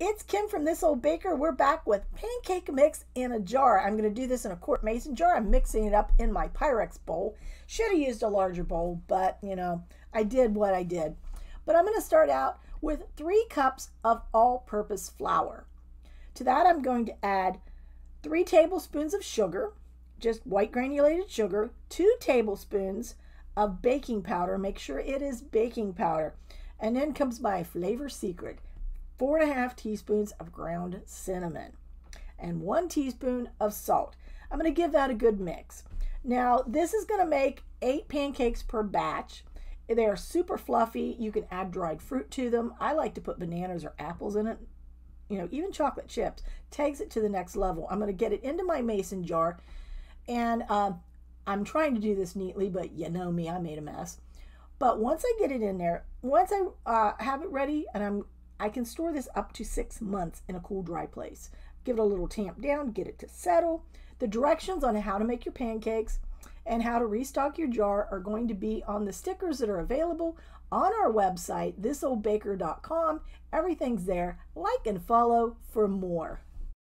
It's Kim from This Old Baker. We're back with pancake mix in a jar. I'm going to do this in a quart mason jar. I'm mixing it up in my Pyrex bowl. Should have used a larger bowl, but you know, I did what I did. But I'm going to start out with three cups of all purpose flour. To that, I'm going to add three tablespoons of sugar, just white granulated sugar, two tablespoons of baking powder. Make sure it is baking powder. And then comes my flavor secret four and a half teaspoons of ground cinnamon, and one teaspoon of salt. I'm going to give that a good mix. Now, this is going to make eight pancakes per batch. They are super fluffy. You can add dried fruit to them. I like to put bananas or apples in it. You know, even chocolate chips takes it to the next level. I'm going to get it into my mason jar, and uh, I'm trying to do this neatly, but you know me, I made a mess. But once I get it in there, once I uh, have it ready, and I'm I can store this up to six months in a cool, dry place. Give it a little tamp down, get it to settle. The directions on how to make your pancakes and how to restock your jar are going to be on the stickers that are available on our website, thisoldbaker.com. Everything's there. Like and follow for more.